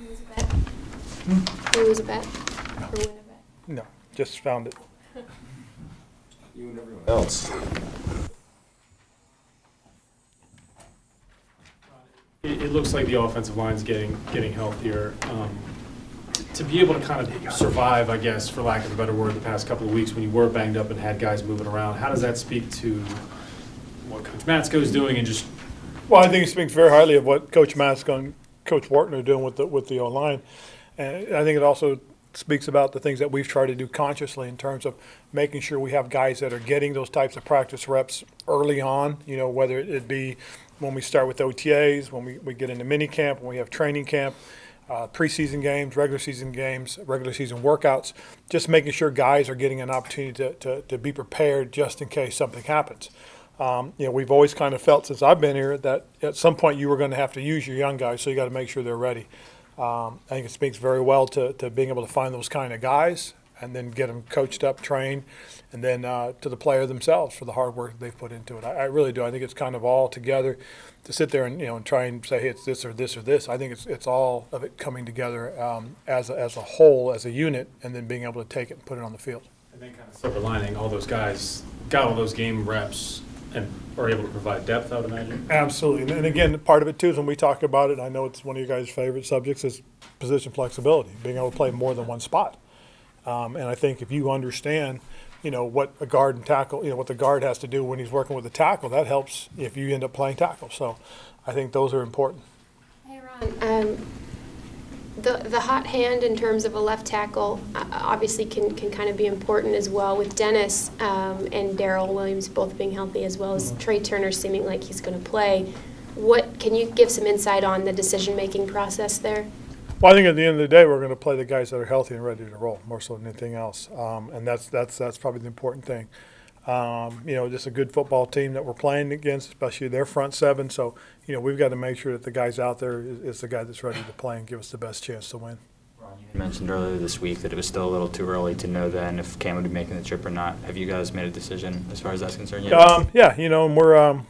Lose a bet? You lose a bet? Or win a bet? No, just found it. You and everyone else. It, it looks like the offensive line's getting, getting healthier. Um, To be able to kind of survive, I guess, for lack of a better word, the past couple of weeks when you were banged up and had guys moving around, how does that speak to what Coach Matsko doing and just, Well, I think it speaks very highly of what Coach Matsko and Coach Wharton are doing with the, with the O-line. And I think it also speaks about the things that we've tried to do consciously in terms of making sure we have guys that are getting those types of practice reps early on, you know, whether it be when we start with OTAs, when we, we get into mini camp, when we have training camp, uh, preseason games, regular season games, regular season workouts, just making sure guys are getting an opportunity to, to, to be prepared just in case something happens. Um, you know, we've always kind of felt since I've been here that at some point you were going to have to use your young guys, so you got to make sure they're ready. Um, I think it speaks very well to, to being able to find those kind of guys and then get them coached up, trained, and then uh, to the player themselves for the hard work they've put into it. I, I really do. I think it's kind of all together to sit there and you know and try and say hey, it's this or this or this. I think it's it's all of it coming together um, as a, as a whole, as a unit, and then being able to take it and put it on the field. and then kind of silver lining, all those guys got all those game reps and are able to provide depth, I would imagine? Absolutely. And- And again, part of it too is when we talk about it, I know it's one of your guys' favorite subjects is position flexibility, being able to play more than one spot. Um, and I think if you understand, you know, what a guard and tackle, you know, what the guard has to do when he's working with the tackle, that helps if you end up playing tackle. So I think those are important. Hey, Ron, um, the, the hot hand in terms of a left tackle uh, obviously can, can kind of be important as well with Dennis um, and Daryl Williams both being healthy as well as Trai Turner seeming like he's going to play. What, can you give some insight on the decision-making process there? Well, I think at the end of the day, we're going to play the guys that are healthy and ready to roll more so than anything else. Um, and that's, that's, that's probably the important thing. Um, you know, just a good football team that we're playing against, especially their front seven. So, you know, we've got to make sure that the guys out there is, is the guy that's ready to play and give us the best chance to win. Ron, you mentioned earlier this week that it was still a little too early to know then if Cam would be making the trip or not. Have you guys made a decision as far as that's concerned yet? Um, yeah, you know, and we're um,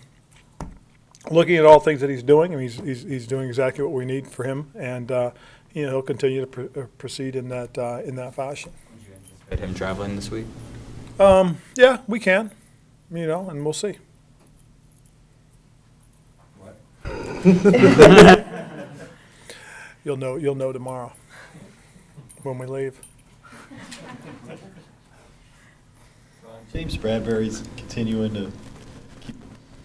looking at all things that he's doing, and he's, he's, he's doing exactly what we need for him, and uh, you know he'll continue to pr- uh, proceed in that uh, in that fashion. Would you anticipate him traveling this week? Um, yeah, we can, you know, and we'll see. You'll know. You'll know tomorrow when we leave. James Bradberry's continuing to keep,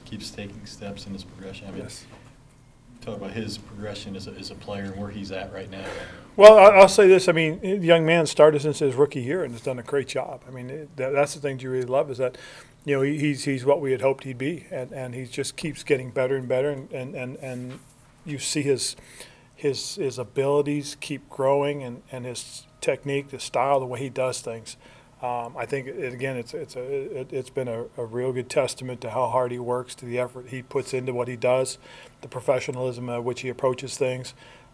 keeps taking steps in his progression. I mean, Yes. Talk about his progression as a, as a player and where he's at right now. Well, I'll say this. I mean, the young man started since his rookie year and has done a great job. I mean, that's the thing you really love is that, you know, he's he's what we had hoped he'd be, and and he just keeps getting better and better, and and and, and you see his his his abilities keep growing, and and his technique, the style, the way he does things. Um, I think it, again, it's it's a it, it's been a, a real good testament to how hard he works, to the effort he puts into what he does, the professionalism at which he approaches things.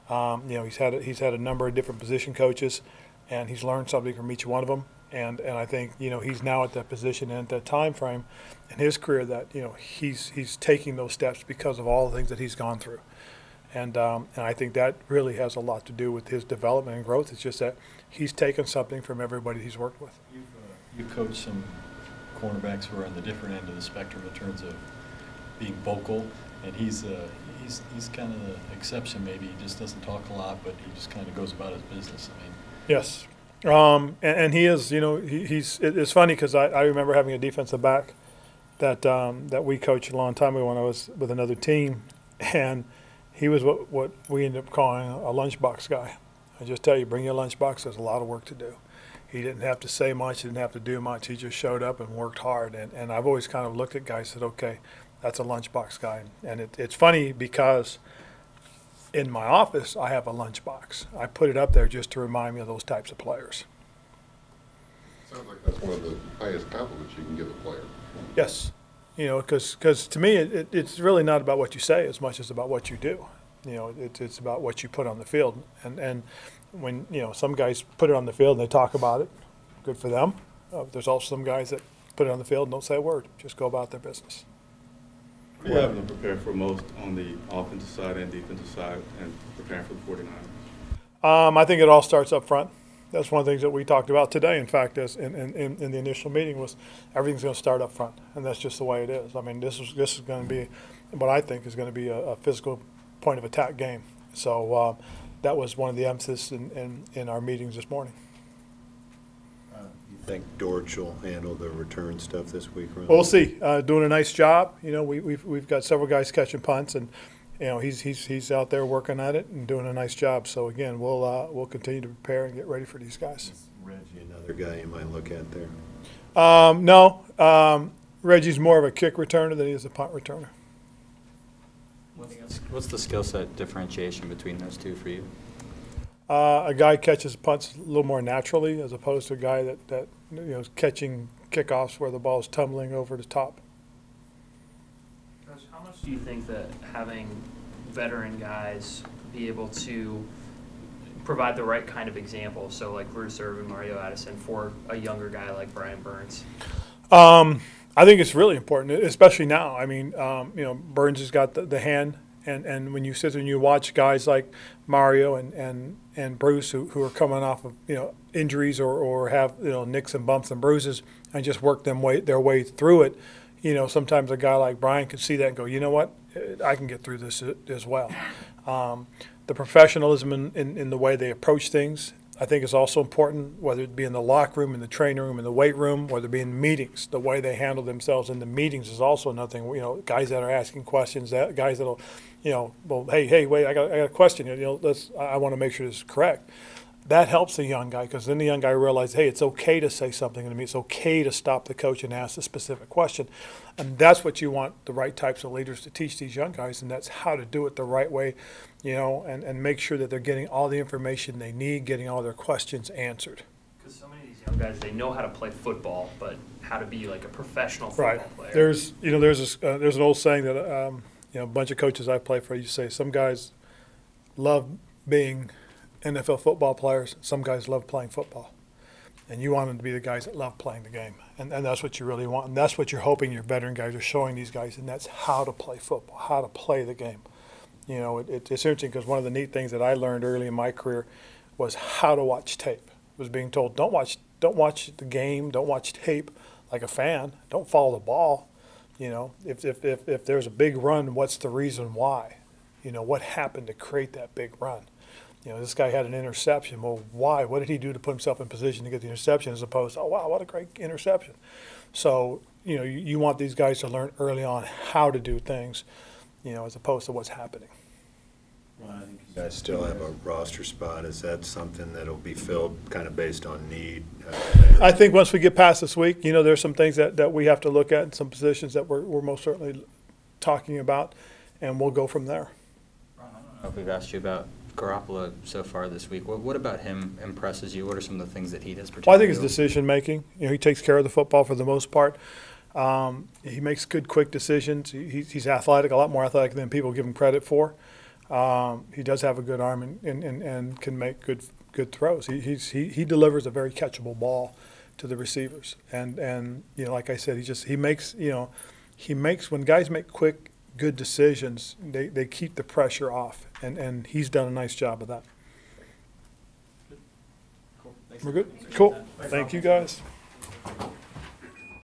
Um, you know, he's had a, he's had a number of different position coaches, and he's learned something from each one of them. And and I think you know he's now at that position and at that time frame in his career that you know he's he's taking those steps because of all the things that he's gone through. And um, and I think that really has a lot to do with his development and growth. It's just that he's taken something from everybody he's worked with. You've, uh, you coached some cornerbacks who are on the different end of the spectrum in terms of being vocal, and he's, uh, he's, he's kind of the exception maybe. He just doesn't talk a lot, but he just kind of goes about his business. I mean, Yes, um, and, and he is. You know, he, he's. It, it's funny because I, I remember having a defensive back that um, that we coached a long time ago when I was with another team, and he was what what we ended up calling a lunchbox guy. I just tell you, bring your lunchbox. There's a lot of work to do. He didn't have to say much. He didn't have to do much. He just showed up and worked hard. And, and I've always kind of looked at guys and said, okay, that's a lunchbox guy. And it, it's funny because in my office, I have a lunchbox. I put it up there just to remind me of those types of players. Sounds like that's one of the highest compliments you can give a player. Yes. You know, because to me, it, it, it's really not about what you say as much as about what you do. You know, it, it's about what you put on the field. And, and when, you know, some guys put it on the field and they talk about it, good for them. Uh, there's also some guys that put it on the field and don't say a word, just go about their business. What are you having to prepare for most on the offensive side and defensive side and preparing for the 49ers? Um, I think it all starts up front. That's one of the things that we talked about today, in fact, as in, in, in the initial meeting was everything's gonna start up front, and that's just the way it is. I mean, this is, this is gonna be, what I think is gonna be a, a physical point of attack game. So, uh, that was one of the emphasis in, in, in our meetings this morning. You think Dortch will handle the return stuff this week? Ron? We'll see. Uh, doing a nice job. You know, we, we've, we've got several guys catching punts and, you know, he's, he's, he's out there working at it and doing a nice job. So again, we'll, uh, we'll continue to prepare and get ready for these guys. Reggie, another guy you might look at there. Um, no, um, Reggie's more of a kick returner than he is a punt returner. What's- What's the skill set differentiation between those two for you? Uh, a guy catches punts a little more naturally as opposed to a guy that, that, you know, is catching kickoffs where the ball is tumbling over the top. Coach, how much do you think that having veteran guys be able to provide the right kind of example, so like Bruce Irvin, Mario Addison, for a younger guy like Brian Burns? Um, I think it's really important, especially now. I mean, um, you know, Burns has got the, the hand, and, and when you sit there and you watch guys like Mario and, and, and Bruce who, who are coming off of you know injuries or, or have you know nicks and bumps and bruises and just work them way their way through it. You know, sometimes a guy like Brian can see that and go, you know what, I can get through this as well. Um, the professionalism in, in, in the way they approach things, I think is also important, whether it be in the locker room, in the training room, in the weight room, whether it be in meetings. The way they handle themselves in the meetings is also another thing. You know, guys that are asking questions, that guys that'll, you know, well, hey, hey, wait, I got, I got a question. You know, let's, I, I want to make sure this is correct. That helps the young guy because then the young guy realizes, hey, it's okay to say something to me. It's okay to stop the coach and ask a specific question. And that's what you want the right types of leaders to teach these young guys, and that's how to do it the right way, you know, and, and make sure that they're getting all the information they need, getting all their questions answered. Because so many of these young guys, they know how to play football, but how to be like a professional football Right. player. There's, you know, there's this, uh, there's an old saying that, um, you know, a bunch of coaches I play for, you say, some guys love being NFL football players, some guys love playing football. And you want them to be the guys that love playing the game. And, and that's what you really want. And that's what you're hoping your veteran guys are showing these guys. And that's how to play football, how to play the game. You know, it, it's interesting because one of the neat things that I learned early in my career was how to watch tape. Was being told, don't watch, don't watch the game, don't watch tape like a fan. Don't follow the ball. You know, if, if, if, if there's a big run, what's the reason why? You know, what happened to create that big run? You know, this guy had an interception. Well, why? What did he do to put himself in position to get the interception as opposed to, oh, wow, what a great interception. So, you know, you, you want these guys to learn early on how to do things, you know, as opposed to what's happening. You guys still have a roster spot. Is that something that'll be filled kind of based on need? I think once we get past this week, you know, there's some things that, that we have to look at and some positions that we're, we're most certainly talking about, and we'll go from there. I don't know if we've asked you about Garoppolo so far this week. What, what about him impresses you? What are some of the things that he does Well, I think his decision-making, you know, he takes care of the football for the most part. Um, he makes good, quick decisions. He, he's- he's athletic, a lot more athletic than people give him credit for. Um, he does have a good arm and, and, and, and can make good, good throws. He, he's, he, he delivers a very catchable ball to the receivers. And, and, you know, like I said, he just, he makes, you know, he makes, when guys make quick, good decisions, they, they keep the pressure off. And, and he's done a nice job of that. We're good? Cool. Thank you, guys.